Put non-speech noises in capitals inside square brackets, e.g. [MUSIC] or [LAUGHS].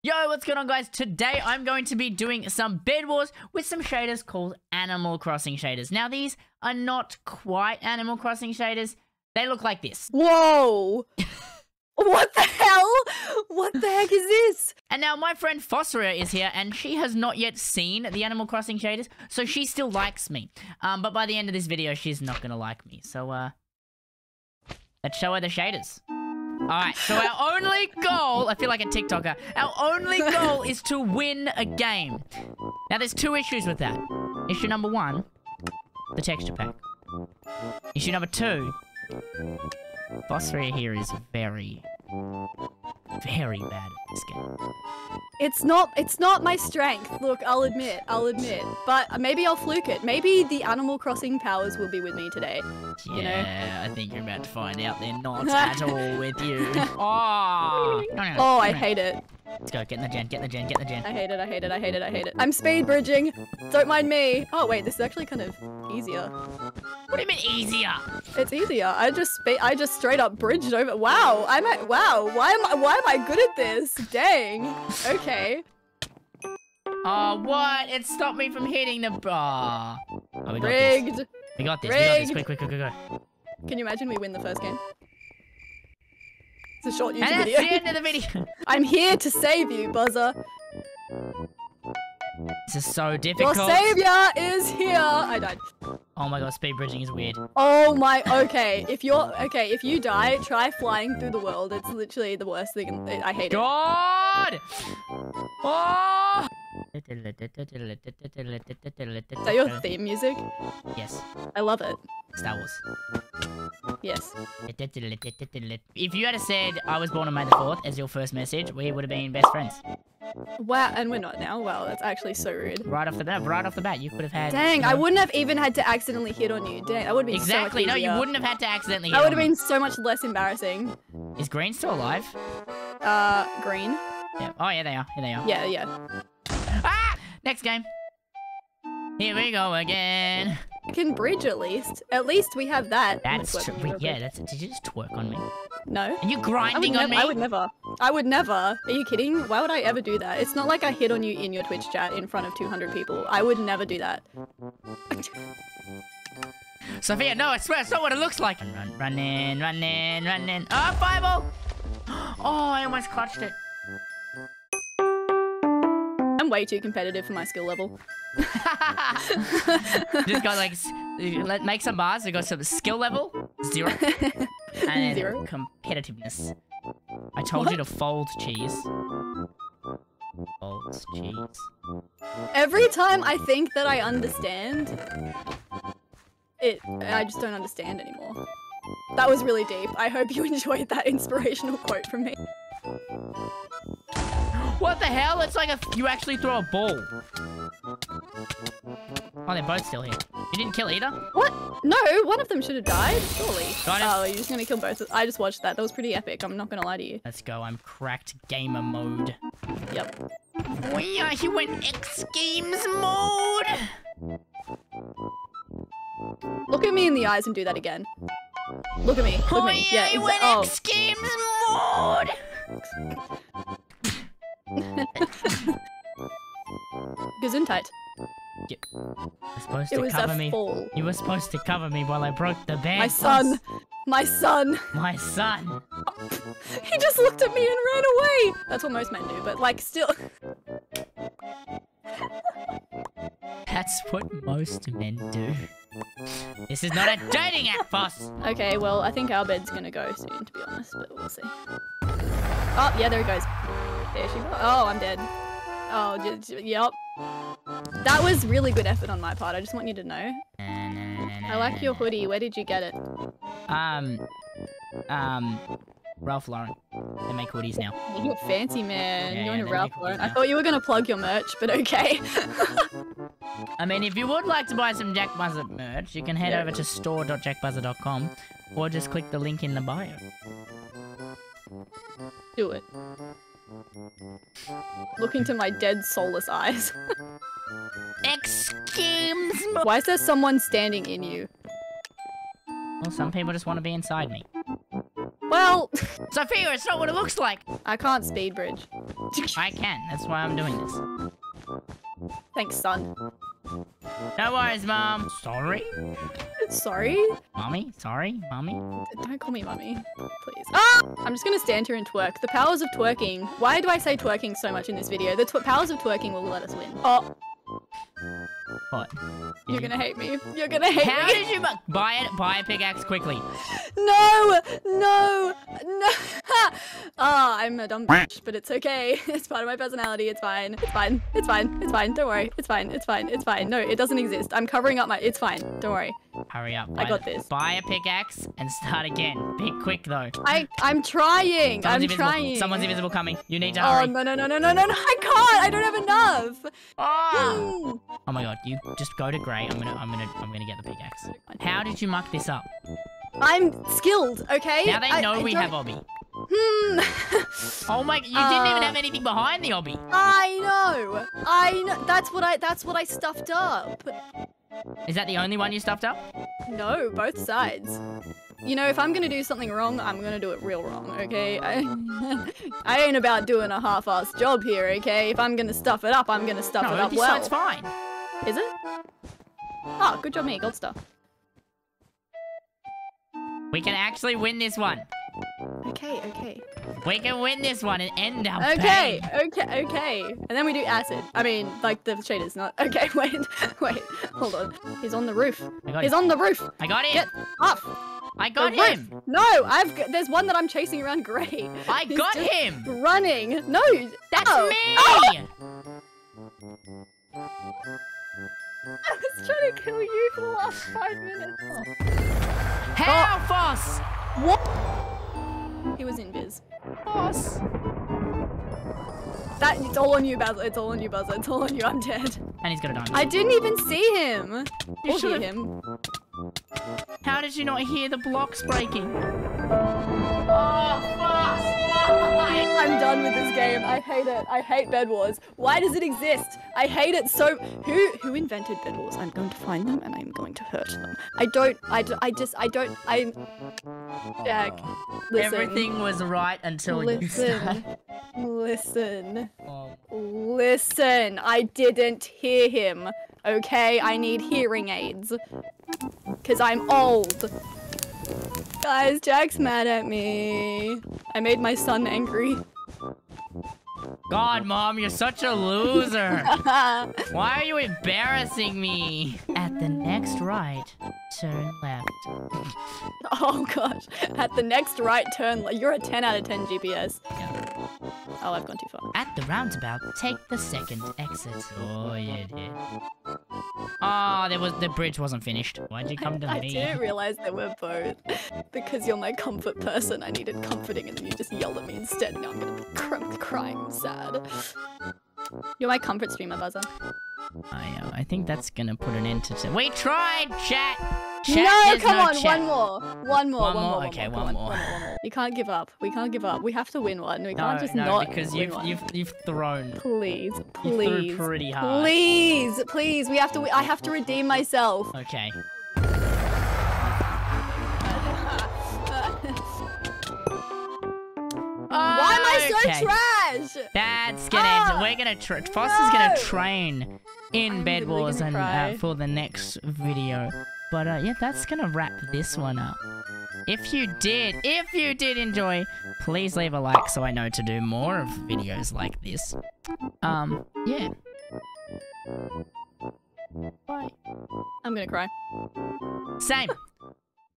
Yo, what's going on guys? Today I'm going to be doing some Bed Wars with some shaders called Animal Crossing shaders. Now these are not quite Animal Crossing shaders. They look like this. [LAUGHS] Whoa! what the hell? What the heck is this? And now my friend Phosria is here and she has not yet seen the Animal Crossing shaders, so she still likes me. Um, but by the end of this video, she's not gonna like me. So, uh, let's show her the shaders. Alright, so our only goal, I feel like a TikToker, our only [LAUGHS] goal is to win a game. Now there's two issues with that. Issue number one, the texture pack. Issue number two, boss Phosria here is very, very bad at this game. It's not it's not my strength. Look, I'll admit. I'll admit. But maybe I'll fluke it. Maybe the Animal Crossing powers will be with me today. You know? Yeah, I think you're about to find out they're not [LAUGHS] at all with you. Oh, no, no, no, Oh, I hate it. Let's go, get in the gen, get in the gen, get in the gen. I hate it. I hate it. I hate it. I hate it. I'm speed bridging. Don't mind me. Oh wait, this is actually kind of easier. What do you mean easier? It's easier. I just I just straight up bridged over. Wow, I'm at wow. Why am I why am I good at this? Dang. Okay. Oh, what? It stopped me from hitting the bar. Oh, we got this. Rigged. We got this, we got this. Quick, quick, quick, quick, quick. Can you imagine we win the first game? It's a short And YouTube that's video. the end of the video. [LAUGHS] I'm here to save you, Buzza. this is so difficult. Your savior is here. I died. Oh my god, speed bridging is weird. Oh my. [LAUGHS] Okay, if you're okay, if you die, try flying through the world. It's literally the worst thing. I hate it. God! Oh! Is that your theme music? Yes, I love it. Star Wars. Yes. If you had said I was born on May the 4th as your first message, we would have been best friends. Wow, and we're not now. Wow, that's actually so rude. Right off the bat, right off the bat, you could have had. Dang, I wouldn't have even had to accidentally hit on you. Dang, that would have been Exactly. So No, you wouldn't have had to accidentally. That would have been so much less embarrassing. Is Green still alive? Uh, green. Yeah. Oh yeah, they are. Here they are. Yeah, yeah. Next game. Here we go again. Can bridge at least. At least we have that. That's true. work on it Yeah, that's. Did you just twerk on me? No. Are you grinding on me? I would never. I would never. Are you kidding? Why would I ever do that? It's not like I hit on you in your Twitch chat in front of 200 people. I would never do that. [LAUGHS] Sophia, no, I swear, it's not what it looks like. Run, run in, run in, run in. Oh, fireball! [GASPS] Oh, I almost clutched it. I'm way too competitive for my skill level. [LAUGHS] just got like, let make some bars. We got some skill level zero, [LAUGHS] and Zero. competitiveness. I told you to fold cheese. Folds cheese. Every time I think that I understand, it I just don't understand anymore. That was really deep. I hope you [LAUGHS] enjoyed that inspirational quote from me. What the hell? It's like a you actually throw a ball. Oh, they're both still here. You didn't kill either. What? No, one of them should have died, surely. Got. Oh, you're just gonna kill both. I just watched that. That was pretty epic. I'm not gonna lie to you. Let's go. I'm cracked gamer mode. Yep. Oh yeah, he went X Games mode. Look at me in the eyes and do that again. Look at me. Look at me. yeah, he went oh. X Games mode. [LAUGHS] [LAUGHS] Gesundheit. You're supposed It to was cover a me. fall. You were supposed to cover me while I broke the bed. My son. My son. My son. He just looked at me and ran away. That's what most men do, but like still. That's what most men do. This is not a dating app, boss. Okay, well, I think our bed's gonna go soon, to be honest, but we'll see. Oh, yeah, there it goes. There she goes. Oh, I'm dead. Oh, j- j- yep. That was really good effort on my part. I just want you to know. I like your hoodie. Where did you get it? Um, um, Ralph Lauren. They make hoodies now. [LAUGHS] You're fancy, man. Yeah, You're yeah, Ralph Lauren. hoodies I thought you were gonna plug your merch, but okay. [LAUGHS] I mean, if you would like to buy some Jackbuzza merch, you can head Yeah. over to store.jackbuzza.com or just click the link in the bio. Do it. Look into my dead soulless eyes. [LAUGHS] X Games. Why is there someone standing in you? Well, some people just want to be inside me. Well, [LAUGHS] Sophia, it's not what it looks like. I can't speed bridge. I can. That's why I'm doing this. Thanks, son. No worries, Mom. Sorry? Sorry? Mommy? Sorry? Mommy? Don't call me mommy. please. Ah! I'm just gonna stand here and twerk. The powers of twerking. Why do I say twerking so much in this video? The powers of twerking will let us win. Oh, What? you're gonna hate me. You're gonna hate How me. did you buy it? Buy a pickaxe quickly. [LAUGHS] No! No! No! [LAUGHS] Ah, I'm a dumb bitch, but it's okay. [LAUGHS] It's part of my personality. It's fine. It's fine. It's fine. It's fine. Don't worry. It's fine. It's fine. It's fine. No, it doesn't exist. I'm covering up my. It's fine. Don't worry. Hurry up. I got this. Buy a pickaxe and start again. Be quick though. I. I'm trying. Someone's I'm invisible. trying. Someone's invisible coming. You need to Oh hurry. no no no no no no no! I can't. I don't have enough. Oh! [GASPS] oh my god! You just go to grey. I'm gonna. I'm gonna. I'm gonna get the pickaxe. How did you muck this up? I'm skilled. Okay. Now they know I we don't- have obby. Hmm. [LAUGHS] Oh my! You didn't even Uh, have anything behind the obby. I know. I know. That's what I. That's what I stuffed up. Is that the only one you stuffed up? No, both sides. You know, if I'm gonna do something wrong, I'm gonna do it real wrong, okay? I, [LAUGHS] I ain't about doing a half-assed job here, okay? If I'm gonna stuff it up, I'm gonna stuff it up well. side's fine. Is it? Oh, good job me, gold star. We can actually win this one. Okay, okay. We can win this one and end our Okay, okay, okay. And then we do acid. I mean, like the shaders, not. [LAUGHS] Okay, wait, wait, hold on. He's on the roof. I got He's him. on the roof. I got him. Get up. I got the him. Roof. No, I've. G- there's one that I'm chasing around Great. I He's got him. Running. No, That's no. me. Oh! [LAUGHS] I was trying to kill you for the last five minutes. How, oh. Foss? He was in biz. Foss. That it's all on you, Basil. It's all on you, Basil. It's all on you. I'm dead. And he's got a diamond. I didn't even see him. You Or hear him. How did you not hear the blocks breaking? Oh, Foss. Why? I'm done with this game. I hate it. I hate Bed Wars. Why does it exist? I hate it so. Who who invented Bed Wars? I'm going to find them and I'm going to hurt them. I don't. I, d- I just. I don't. I. Jack, listen. Everything was right until you started. Listen. Listen. Oh. Listen. I didn't hear him. Okay? I need hearing aids. Because I'm old. Guys, Jack's mad at me. I made my son angry. God, Mom, you're such a loser. [LAUGHS] Why are you embarrassing me? At the next right, turn left. oh gosh. At the next right turn, like, you're a 10 out of 10 GPS. Yeah. Oh, I've gone too far. At the roundabout, take the second exit. Oh, yeah, yeah. Oh, there was the bridge wasn't finished. Why'd you come to I me? I didn't realize they were both. Because you're my comfort person, I needed comforting, and then you just yelled at me instead. Now I'm gonna be cr- crying sad. You're my comfort streamer, Buzza. I, uh, I think that's gonna put an end to. We tried, chat. Chat. no, come no on, chat. one more, one more, One one more? more. Okay, one more. one more, more. You can't give up. We can't give up. We have to win one. We No, can't just no, not because you've one. you've you've thrown. Please, please, You threw please, pretty hard. please, please. We have to. I have to redeem myself. Okay. Why am I so Okay. trash? That's gonna. Ah! we're gonna. Tra- Foss is gonna train in I'm Bed Wars and uh, for the next video. But uh, yeah, that's gonna wrap this one up. If you did, if you did enjoy, please leave a like so I know to do more of videos like this. Um, yeah. Bye. I'm gonna cry. Same.